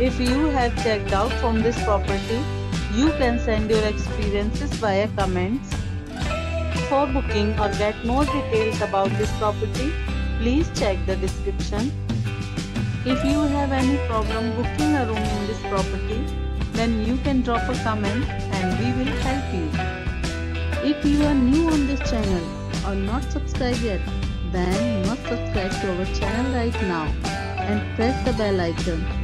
If you have checked out from this property, you can send your experiences via comments. For booking or get more details about this property, please check the description. If you have any problem booking a room in this property, then you can drop a comment and we will help you. If you are new on this channel or not subscribed yet, then you must subscribe to our channel right now and press the bell icon